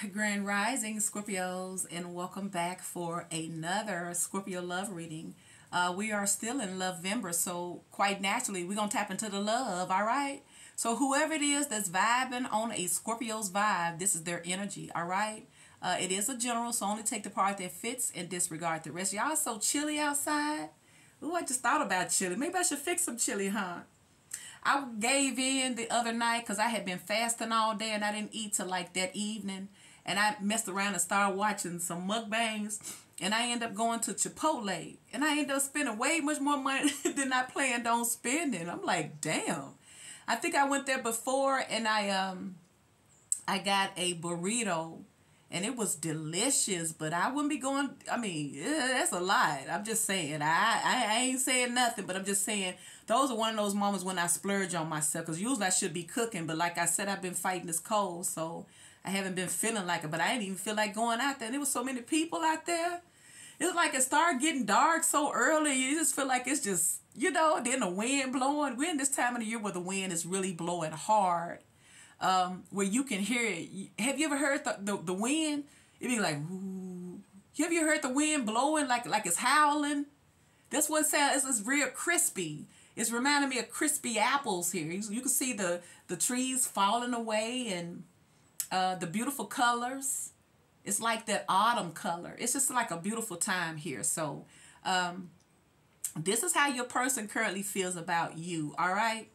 Grand Rising Scorpios, and welcome back for another Scorpio love reading. Uh, we are still in love, November, so quite naturally, we're going to tap into the love, all right? So, whoever it is that's vibing on a Scorpio's vibe, this is their energy, all right? Uh, it is a general, so only take the part that fits and disregard the rest. Y'all so chilly outside. Ooh, I just thought about chili. Maybe I should fix some chili, huh? I gave in the other night because I had been fasting all day and I didn't eat till like that evening. And I messed around and started watching some mukbangs. And I end up going to Chipotle. And I end up spending way much more money than I planned on spending. I'm like, damn. I think I went there before and I um I got a burrito and it was delicious. But I wouldn't be going. I mean, yeah, that's a lot. I'm just saying. I, I, I ain't saying nothing, but I'm just saying those are one of those moments when I splurge on myself. Cause usually I should be cooking, but like I said, I've been fighting this cold, so I haven't been feeling like it. But I didn't even feel like going out there. And there was so many people out there. It's like it started getting dark so early. You just feel like it's just, you know, then the wind blowing. We're in this time of the year where the wind is really blowing hard um, where you can hear it. Have you ever heard the, the, the wind? It'd be like, Ooh. have you heard the wind blowing like like it's howling? That's what it sounds. It's, it's real crispy. It's reminding me of crispy apples here. You, you can see the the trees falling away and uh, the beautiful colors. It's like that autumn color. It's just like a beautiful time here. So um, this is how your person currently feels about you. All right.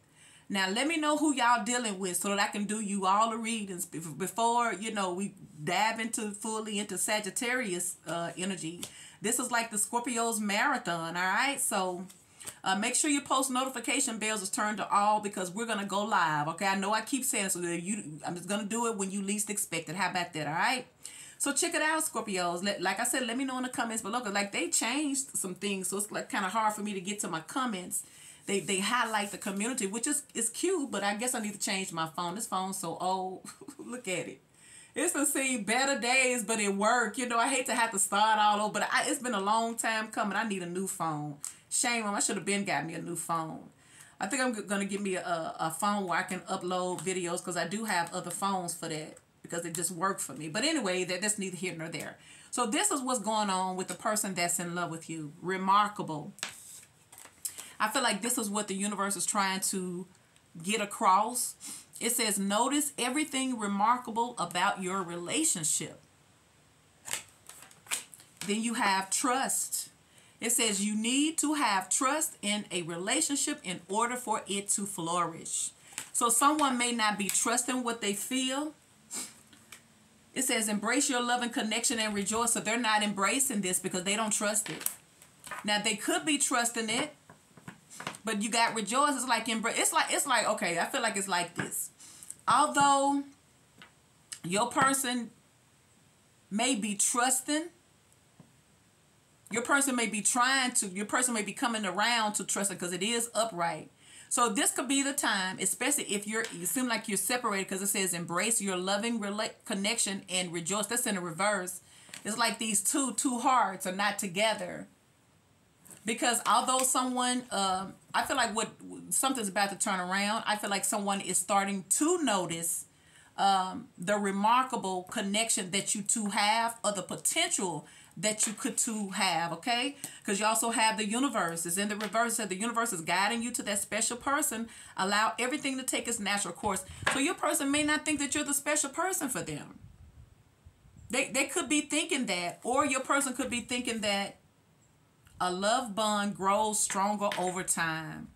Now let me know who y'all dealing with so that I can do you all the readings before you know we dive into fully into Sagittarius uh, energy. This is like the Scorpio's marathon. All right, so. Uh, make sure your post notification bells is turned to all because we're gonna go live. Okay, I know I keep saying so. that You, I'm just gonna do it when you least expect it. How about that? All right. So check it out, Scorpios. Let, like I said, let me know in the comments below. Cause like they changed some things, so it's like kind of hard for me to get to my comments they they highlight the community, which is is cute. But I guess I need to change my phone. This phone's so old. Look at it. It's to see better days, but it work. You know, I hate to have to start all over, but I, it's been a long time coming. I need a new phone. Shame on. I should have been got me a new phone. I think I'm gonna get me a, a phone where I can upload videos because I do have other phones for that because it just worked for me. But anyway, that that's neither here nor there. So this is what's going on with the person that's in love with you. Remarkable. I feel like this is what the universe is trying to get across. It says, notice everything remarkable about your relationship. Then you have trust. It says you need to have trust in a relationship in order for it to flourish. So someone may not be trusting what they feel. It says embrace your love and connection and rejoice. So they're not embracing this because they don't trust it. Now they could be trusting it but you got rejoice. It's like embrace. It's like it's like okay. I feel like it's like this. Although your person may be trusting, your person may be trying to. Your person may be coming around to trust it because it is upright. So this could be the time, especially if you're you seem like you're separated because it says embrace your loving connection and rejoice. That's in the reverse. It's like these two two hearts are not together because although someone um, i feel like what something's about to turn around i feel like someone is starting to notice um, the remarkable connection that you two have or the potential that you could two have okay? Because you also have the universe. Is in the reverse. That the universe is guiding you to that special person. Allow everything to take its natural course. So your person may not think that you're the special person for them. They, they could be thinking that or your person could be thinking that a love bond grows stronger over time.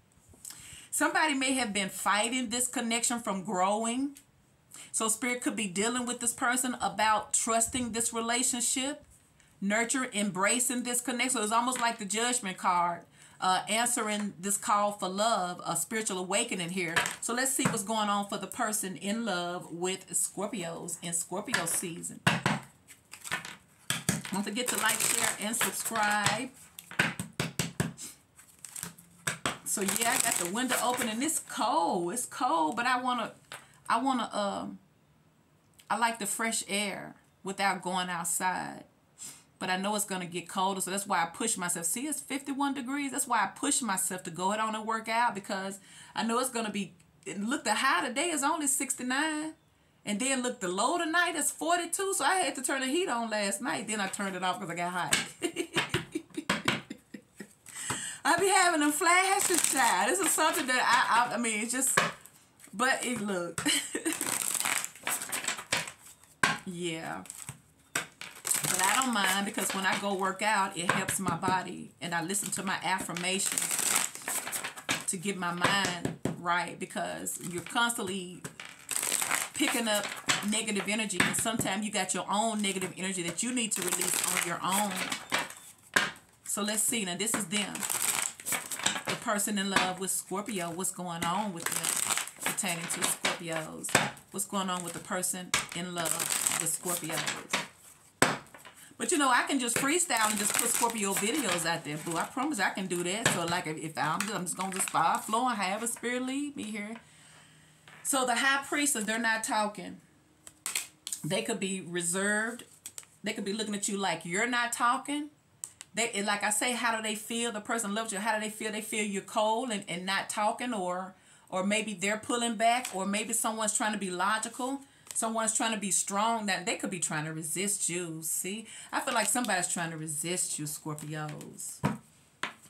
Somebody may have been fighting this connection from growing. So, Spirit could be dealing with this person about trusting this relationship, nurture, embracing this connection. So, it's almost like the judgment card, uh, answering this call for love, a spiritual awakening here. So, let's see what's going on for the person in love with Scorpios in Scorpio season. Don't forget to like, share, and subscribe. So yeah, I got the window open and it's cold. It's cold, but I wanna, I wanna, um, I like the fresh air without going outside. But I know it's gonna get colder, so that's why I push myself. See, it's 51 degrees. That's why I push myself to go ahead on and work out because I know it's gonna be. Look, the high today is only 69. And then look, the low tonight is 42, so I had to turn the heat on last night. Then I turned it off because I got hot. I be having them flashes, child. This is something that I, I, I mean, it's just, but it look. yeah. Mind because when I go work out, it helps my body. And I listen to my affirmations to get my mind right because you're constantly picking up negative energy. And sometimes you got your own negative energy that you need to release on your own. So let's see. Now, this is them. The person in love with Scorpio. What's going on with them pertaining to Scorpios? What's going on with the person in love with Scorpios? But you know, I can just freestyle and just put Scorpio videos out there, boo. I promise I can do that. So like if, if I'm, I'm just to just fire flowing, have a spirit lead me here. So the high priest, if they're not talking, they could be reserved. They could be looking at you like you're not talking. They like I say, how do they feel? The person loves you. How do they feel? They feel you're cold and, and not talking or or maybe they're pulling back or maybe someone's trying to be logical Someone's trying to be strong. That they could be trying to resist you. See, I feel like somebody's trying to resist you, Scorpios.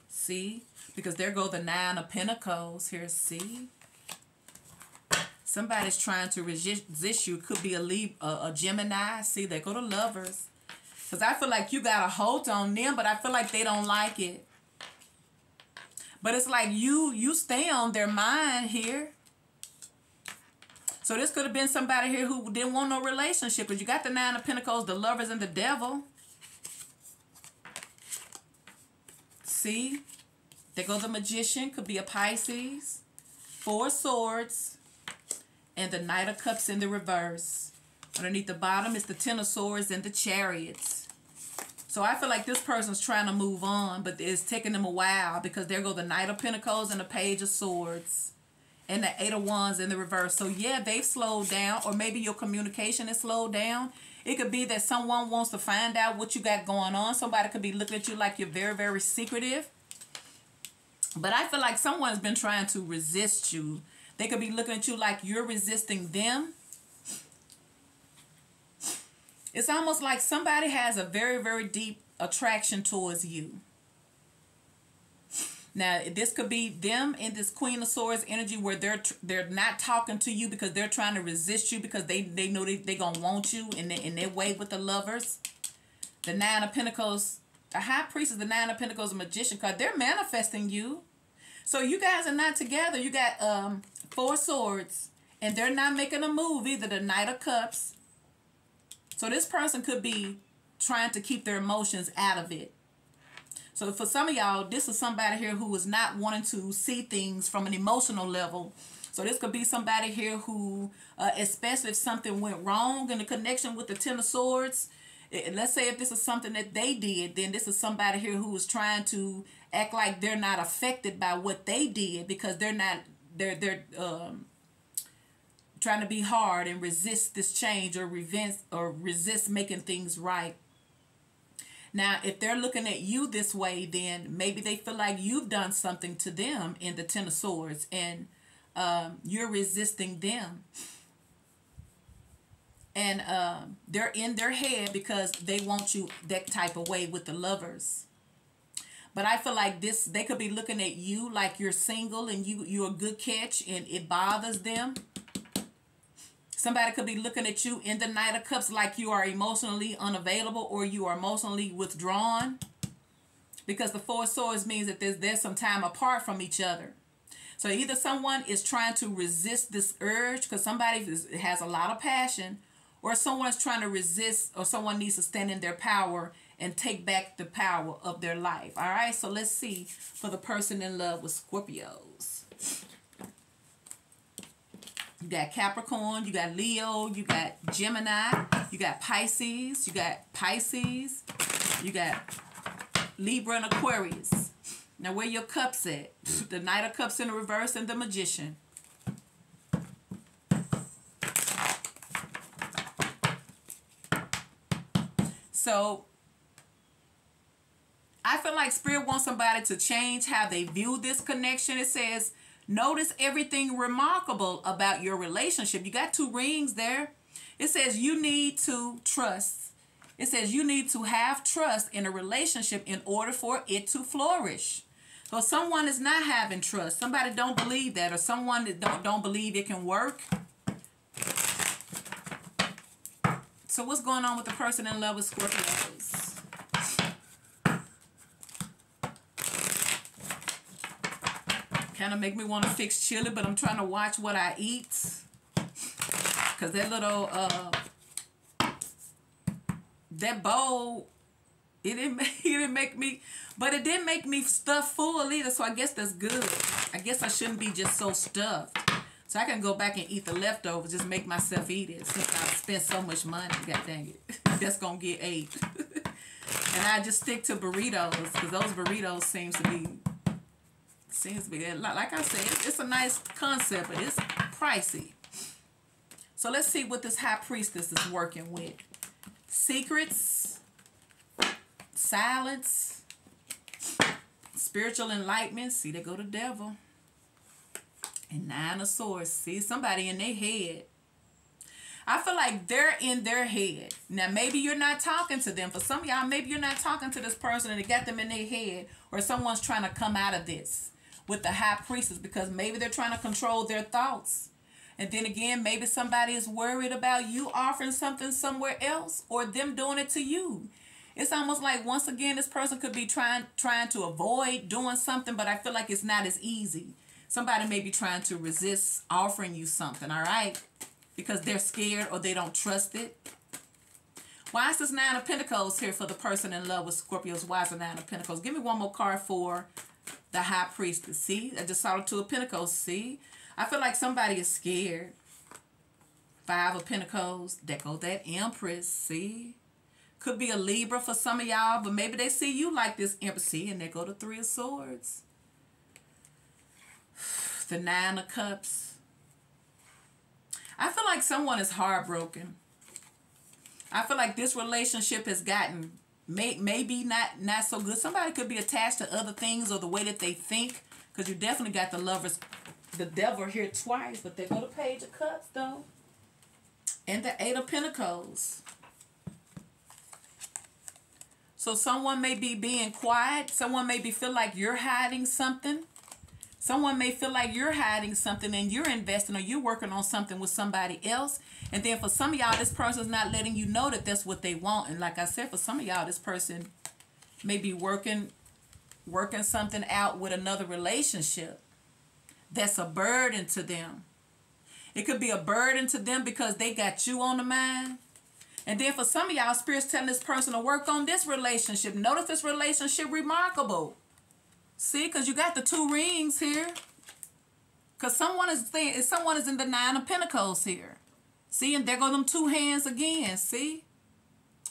See, because there go the nine of Pentacles here. See, somebody's trying to resist you. Could be a leap, a, a Gemini. See, they go to lovers. Because I feel like you got a hold on them, but I feel like they don't like it. But it's like you you stay on their mind here. So this could have been somebody here who didn't want no relationship. Because you got the Nine of Pentacles, the lovers, and the devil. See? There goes the Magician. Could be a Pisces. Four Swords. And the Knight of Cups in the reverse. Underneath the bottom is the Ten of Swords and the Chariots. So I feel like this person's trying to move on, but it's taking them a while because there go the Knight of Pentacles and the Page of Swords and the eight of wands in the reverse. So yeah, they've slowed down or maybe your communication is slowed down. It could be that someone wants to find out what you got going on. Somebody could be looking at you like you're very, very secretive. But I feel like someone's been trying to resist you. They could be looking at you like you're resisting them. It's almost like somebody has a very, very deep attraction towards you. Now, this could be them in this Queen of Swords energy where they're they're not talking to you because they're trying to resist you because they, they know they, they to want you in, the, in their way with the lovers. The Nine of Pentacles, the High Priest is the Nine of Pentacles, a Magician card. They're manifesting you. So you guys are not together. You got um Four Swords and they're not making a move either. The Knight of Cups. So this person could be trying to keep their emotions out of it so for some of y'all, this is somebody here who is not wanting to see things from an emotional level. So this could be somebody here who, uh, especially if something went wrong in the connection with the Ten of Swords, it, let's say if this is something that they did, then this is somebody here who is trying to act like they're not affected by what they did because they're not, they're, they're, um, trying to be hard and resist this change or resist or resist making things right now, if they're looking at you this way, then maybe they feel like you've done something to them in the Ten of Swords and um, you're resisting them. And um, they're in their head because they want you that type of way with the lovers. But I feel like this, they could be looking at you like you're single and you, you're a good catch and it bothers them. Somebody could be looking at you in the Knight of Cups like you are emotionally unavailable or you are emotionally withdrawn. Because the Four Swords means that there's, there's some time apart from each other. So either someone is trying to resist this urge because somebody has a lot of passion or someone's trying to resist or someone needs to stand in their power and take back the power of their life. All right, so let's see for the person in love with Scorpios. You got Capricorn, you got Leo, you got Gemini, you got Pisces, you got Pisces, you got Libra and Aquarius. Now where your cups at? The Knight of Cups in the reverse and the Magician. So I feel like Spirit wants somebody to change how they view this connection. It says Notice everything remarkable about your relationship. You got two rings there. It says you need to trust. It says you need to have trust in a relationship in order for it to flourish. So someone is not having trust. Somebody don't believe that, or someone that don't, don't believe it can work. So what's going on with the person in love with Scorpios? Kind of make me want to fix chili, but I'm trying to watch what I eat. Because that little, uh, that bowl, it didn't, it didn't make me, but it didn't make me stuff full either. So I guess that's good. I guess I shouldn't be just so stuffed. So I can go back and eat the leftovers, just make myself eat it since I've spent so much money. God dang it. That's going to get ate. and I just stick to burritos because those burritos seems to be Seems to be like I said, it's, it's a nice concept, but it's pricey. So let's see what this high priestess is working with. Secrets, silence, spiritual enlightenment. See, they go to devil. And nine of swords. See, somebody in their head. I feel like they're in their head. Now, maybe you're not talking to them. For some y'all, maybe you're not talking to this person and it got them in their head. Or someone's trying to come out of this with the high priestess because maybe they're trying to control their thoughts. And then again, maybe somebody is worried about you offering something somewhere else or them doing it to you. It's almost like once again this person could be trying trying to avoid doing something, but I feel like it's not as easy. Somebody may be trying to resist offering you something, all right? Because they're scared or they don't trust it. Why is this Nine of Pentacles here for the person in love with Scorpios? Is the Nine of Pentacles? Give me one more card for the high priestess. See, I just saw the two of Pentacles. See, I feel like somebody is scared. Five of Pentacles. Goes that Empress. See, could be a Libra for some of y'all, but maybe they see you like this Empress. See, and they go to Three of Swords. The Nine of Cups. I feel like someone is heartbroken. I feel like this relationship has gotten may, maybe not not so good. Somebody could be attached to other things or the way that they think. Because you definitely got the lovers, the devil here twice. But they go to Page of Cups, though. And the Eight of Pentacles. So someone may be being quiet. Someone may be feel like you're hiding something. Someone may feel like you're hiding something and you're investing or you're working on something with somebody else. And then for some of y'all, this person's not letting you know that that's what they want. And like I said, for some of y'all, this person may be working working something out with another relationship that's a burden to them. It could be a burden to them because they got you on the mind. And then for some of y'all, Spirit's telling this person to work on this relationship. Notice this relationship remarkable. See, because you got the two rings here. Because someone is saying, someone is in the nine of pentacles here. See, and there go them two hands again. See?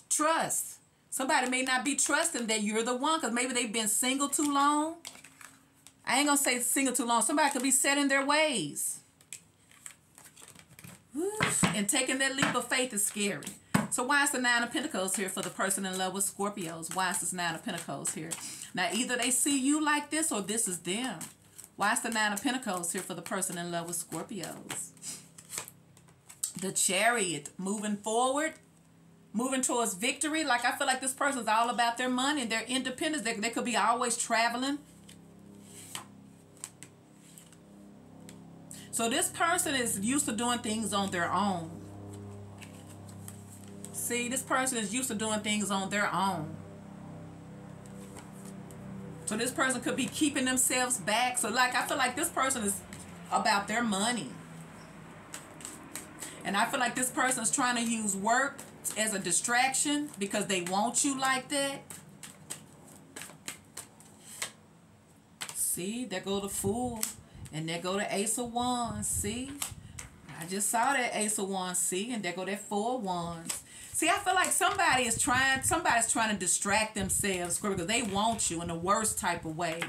Trust. Somebody may not be trusting that you're the one because maybe they've been single too long. I ain't going to say single too long. Somebody could be set in their ways. And taking that leap of faith is scary. So why is the Nine of Pentacles here for the person in love with Scorpios? Why is this Nine of Pentacles here? Now, either they see you like this or this is them. Why is the Nine of Pentacles here for the person in love with Scorpios? The Chariot, moving forward, moving towards victory. Like, I feel like this person's all about their money and their independence. They, they could be always traveling. So this person is used to doing things on their own. See, this person is used to doing things on their own. So this person could be keeping themselves back. So like I feel like this person is about their money. And I feel like this person is trying to use work as a distraction because they want you like that. See, there go the fool. And there go the ace of wands. See? I just saw that ace of wands. See? And there go that four wands. See, I feel like somebody is trying, somebody's trying to distract themselves because they want you in the worst type of way.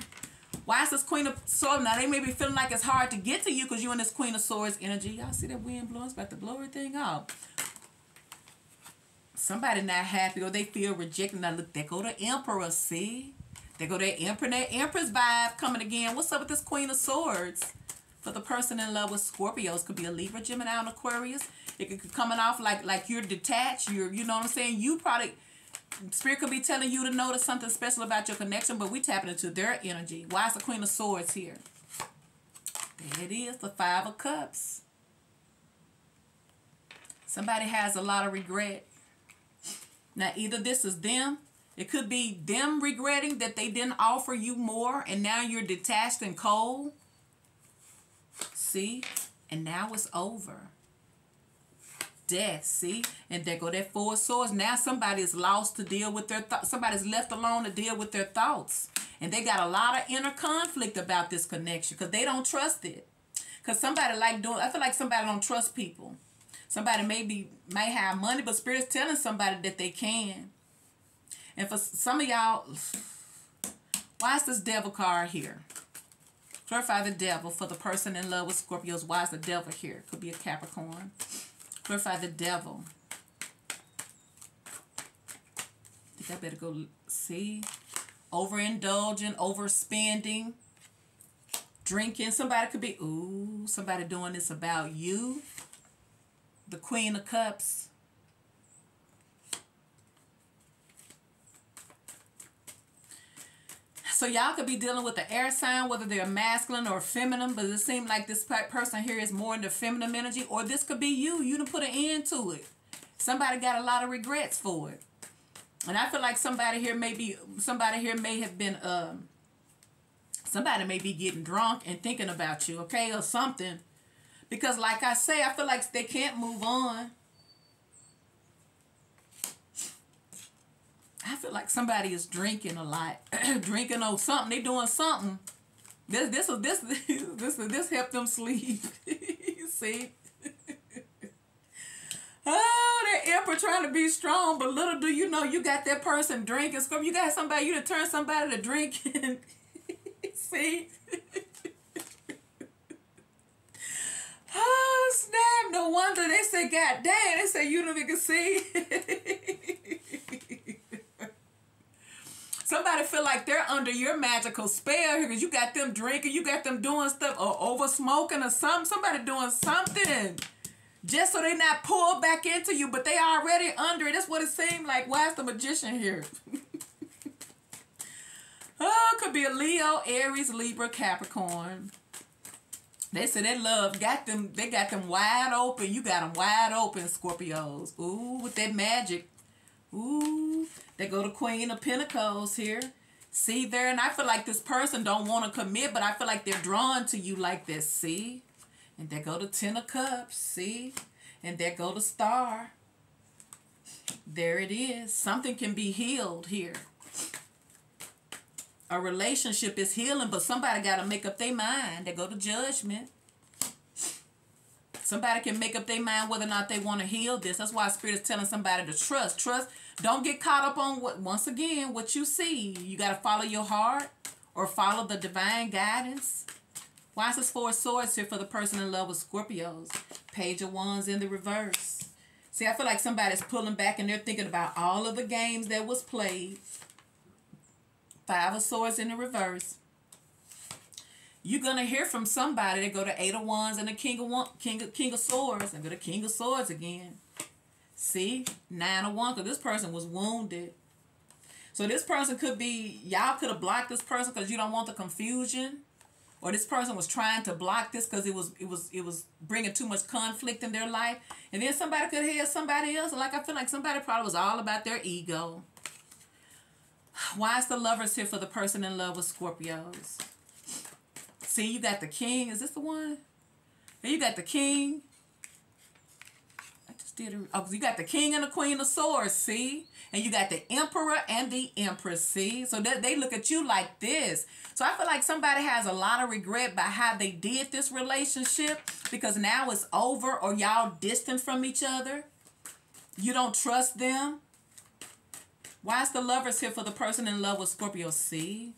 Why is this Queen of Swords? Now, they may be feeling like it's hard to get to you because you're in this Queen of Swords energy. Y'all see that wind blowing? It's about to blow everything up. Somebody not happy or they feel rejected. Now, look, they go to Emperor, see? They go to Emperor, that Empress vibe coming again. What's up with this Queen of Swords? For the person in love with Scorpios, could be a Libra, Gemini, and Aquarius. It could be coming off like like you're detached. You're you know what I'm saying. You probably spirit could be telling you to notice something special about your connection, but we tapping into their energy. Why is the Queen of Swords here? There it is, the Five of Cups. Somebody has a lot of regret. Now, either this is them, it could be them regretting that they didn't offer you more and now you're detached and cold. See? And now it's over. Death, see? And there go that four swords. Now somebody is lost to deal with their thoughts. Somebody's left alone to deal with their thoughts. And they got a lot of inner conflict about this connection because they don't trust it. Because somebody like doing, I feel like somebody don't trust people. Somebody maybe may have money, but Spirit's telling somebody that they can. And for some of y'all, why is this devil card here? Clarify the devil for the person in love with Scorpios. Why is the devil here? Could be a Capricorn. Clarify the devil. I think I better go see. Overindulging, overspending, drinking. Somebody could be, ooh, somebody doing this about you the Queen of Cups. So y'all could be dealing with the air sign, whether they're masculine or feminine, but it seems like this person here is more in the feminine energy, or this could be you. You to put an end to it. Somebody got a lot of regrets for it. And I feel like somebody here may be, somebody here may have been, um, somebody may be getting drunk and thinking about you, okay, or something because like I say, I feel like they can't move on. I feel like somebody is drinking a lot, drinking on something. They doing something. This this this this this, this help them sleep. See. Oh, that emperor trying to be strong, but little do you know you got that person drinking. You got somebody you to turn somebody to drinking. See. Oh, snap. No wonder they say, God damn, they say you don't even see. Somebody feel like they're under your magical spell because you got them drinking, you got them doing stuff or over smoking or something. Somebody doing something just so they not pulled back into you, but they already under it. That's what it seemed like. Why is the magician here? oh, could be a Leo, Aries, Libra, Capricorn. They said that love got them. They got them wide open. You got them wide open, Scorpios. Ooh, with that magic. Ooh, they go to Queen of Pentacles here. See there, and I feel like this person don't want to commit, but I feel like they're drawn to you like this. See, and they go to Ten of Cups. See, and there go the Star. There it is. Something can be healed here. A relationship is healing, but somebody got to make up their mind. They go to judgment. Somebody can make up their mind whether or not they want to heal this. That's why Spirit is telling somebody to trust. Trust. Don't get caught up on what, once again, what you see. You got to follow your heart or follow the divine guidance. Why is this Four Swords here for the person in love with Scorpios? Page of Wands in the reverse. See, I feel like somebody's pulling back and they're thinking about all of the games that was played Five of Swords in the reverse. You're gonna hear from somebody that go to Eight of Wands and the King of One, King of King of Swords and go to King of Swords again. See, Nine of Wands, because this person was wounded. So this person could be y'all could have blocked this person because you don't want the confusion, or this person was trying to block this because it was it was it was bringing too much conflict in their life, and then somebody could hear somebody else. Like I feel like somebody probably was all about their ego. Why is the lovers here for the person in love with Scorpios? See, you got the king. Is this the one? Then you got the king. I just did it. Oh, you got the king and the queen of swords, see? And you got the emperor and the empress, see? So that they look at you like this. So I feel like somebody has a lot of regret by how they did this relationship because now it's over or y'all distant from each other. You don't trust them. Why is the lovers here for the person in love with Scorpio? See?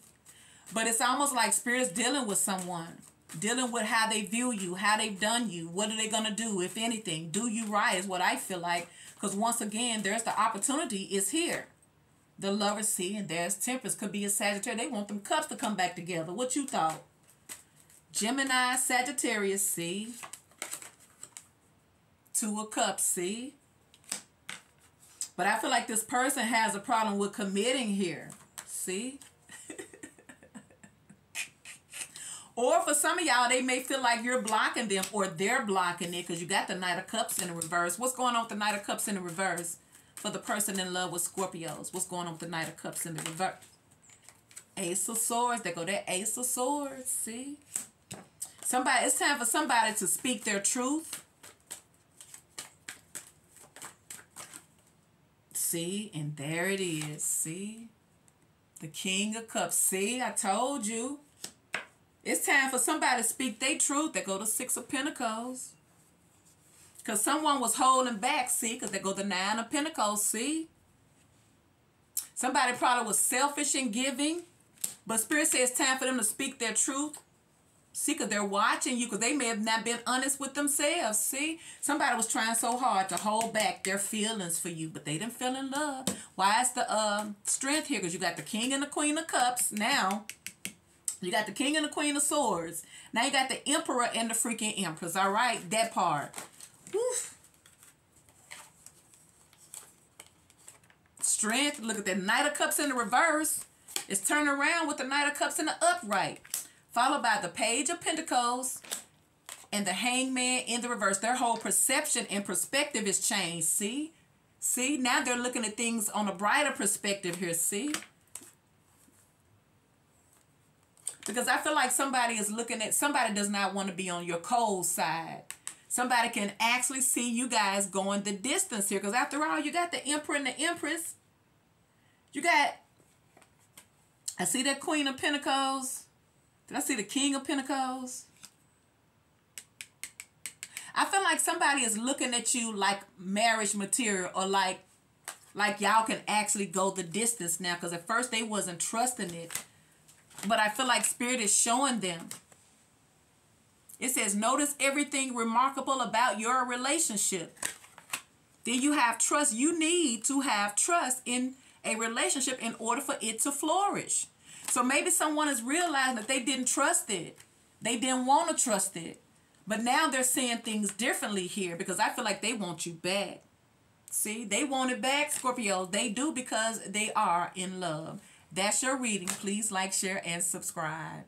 But it's almost like spirits dealing with someone. Dealing with how they view you, how they've done you. What are they going to do, if anything? Do you right is what I feel like. Because once again, there's the opportunity is here. The lovers see, and there's Temperance. Could be a Sagittarius. They want them cups to come back together. What you thought? Gemini, Sagittarius, see? Two of Cups, see? But I feel like this person has a problem with committing here. See? Or for some of y'all, they may feel like you're blocking them or they're blocking it because you got the Knight of Cups in the reverse. What's going on with the Knight of Cups in the reverse for the person in love with Scorpios? What's going on with the Knight of Cups in the reverse? Ace of Swords. They go that Ace of Swords. See? Somebody, it's time for somebody to speak their truth. See, and there it is. See? The King of Cups. See, I told you. It's time for somebody to speak their truth. They go to Six of Pentacles. Because someone was holding back, see? Because they go to Nine of Pentacles, see? Somebody probably was selfish in giving. But Spirit says it's time for them to speak their truth. See, because they're watching you because they may have not been honest with themselves. See, somebody was trying so hard to hold back their feelings for you, but they didn't feel in love. Why is the uh, strength here? Because you got the king and the queen of cups. Now, you got the king and the queen of swords. Now you got the emperor and the freaking empress. All right, that part. Woof. Strength. Look at that knight of cups in the reverse. It's turned around with the knight of cups in the upright followed by the page of pentacles and the hangman in the reverse. Their whole perception and perspective is changed. See? See? Now they're looking at things on a brighter perspective here. See? Because I feel like somebody is looking at, somebody does not want to be on your cold side. Somebody can actually see you guys going the distance here. Because after all, you got the emperor and the empress. You got, I see that queen of pentacles. Did I see the King of Pentacles? I feel like somebody is looking at you like marriage material or like like y'all can actually go the distance now because at first they wasn't trusting it. But I feel like spirit is showing them. It says, notice everything remarkable about your relationship. Then you have trust. You need to have trust in a relationship in order for it to flourish. So maybe someone is realizing that they didn't trust it. They didn't want to trust it. But now they're seeing things differently here because I feel like they want you back. See, they want it back, Scorpio. They do because they are in love. That's your reading. Please like, share, and subscribe.